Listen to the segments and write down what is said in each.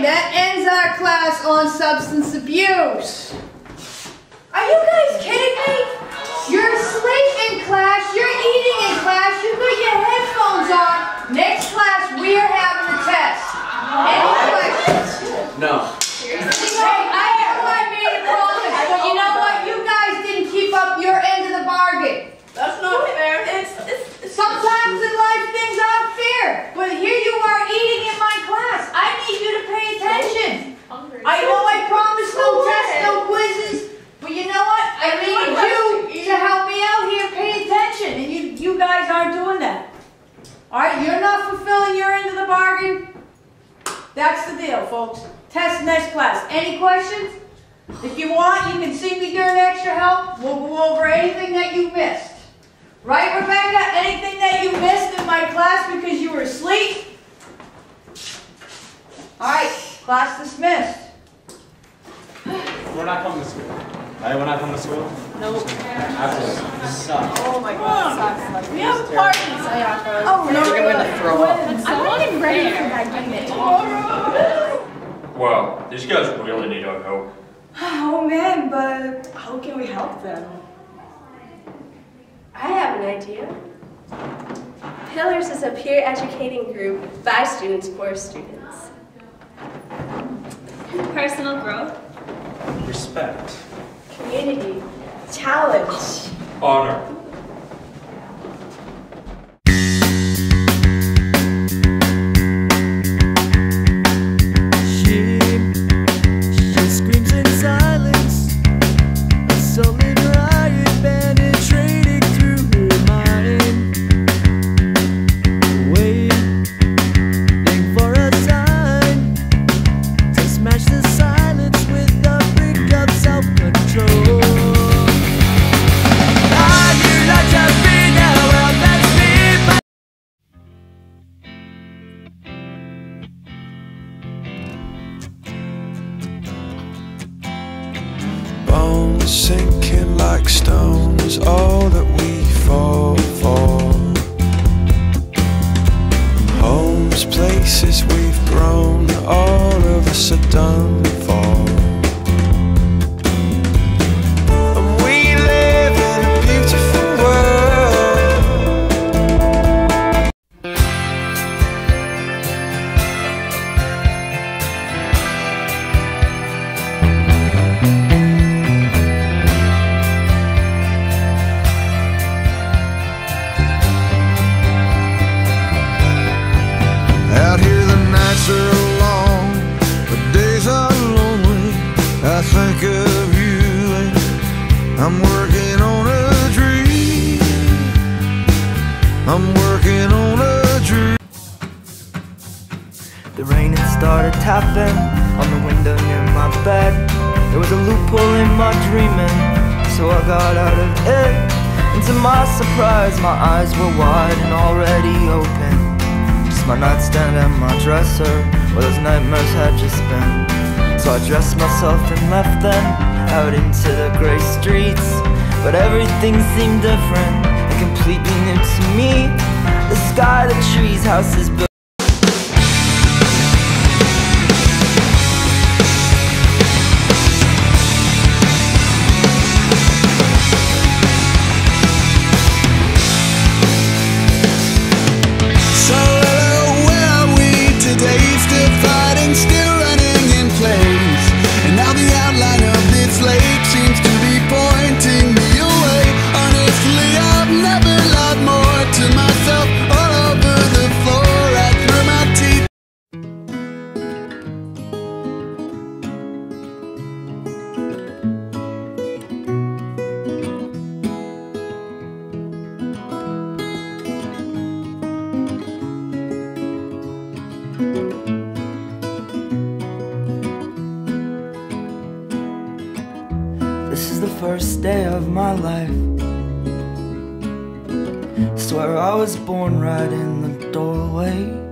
And that ends our class on substance abuse. Are you guys kidding me? You're asleep in class, you're eating in class, you put your headphones on. Next class, we are having a test. Any questions? No. Hey, I know I made a promise, but you know what? You guys didn't keep up your end of the bargain. That's not fair. It's, it's, it's Sometimes in life things aren't fair, but here you are eating in my class. I need you to pay attention. Hungry. I know I promised no tests, no quizzes, but you know what? I need you to help me out here, pay attention, and you, you guys aren't doing that. All right, you're not fulfilling your end of the bargain. That's the deal, folks. Test next class. Any questions? If you want, you can see me during extra help. We'll go over anything that you missed. Right, Rebecca? Anything that you missed in my class because you were asleep? All right, class dismissed. We're not coming to school. Hey, we're not coming to school? No. Absolutely. Suck. Oh my god. Sucks. We have parties. Oh, no. You're gonna throw up. I'm not even ready for that unit. Well, these guys really need our help. Oh man, but how can we help them? I have an idea. Pillars is a peer educating group by students for students. Personal growth. Respect. Community. Challenge. Honor. Sinking like stones, all that we fall for. Homes, places I'm working on a dream. I'm working on a dream. The rain had started tapping on the window near my bed. There was a loophole in my dreaming, so I got out of it. And to my surprise, my eyes were wide and already open. Just my nightstand and my dresser, where those nightmares had just been. So I dressed myself and left them out into the gray streets. But everything seemed different and completely new to me. The sky, the trees, houses This is the first day of my life. Swear I was born right in the doorway.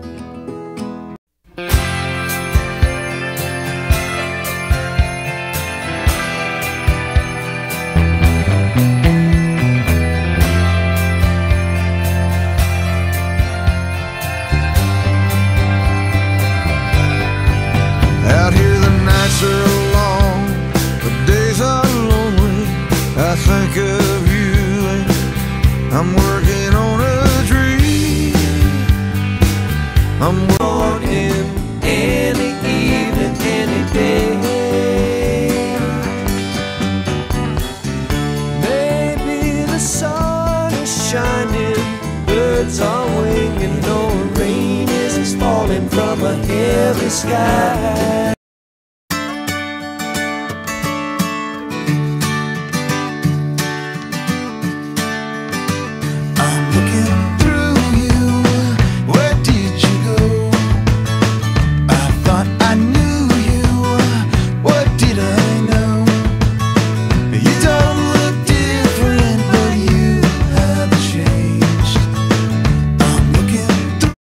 I'm working any evening, any day. Maybe the sun is shining, birds are winging, no rain is falling from a heavy sky.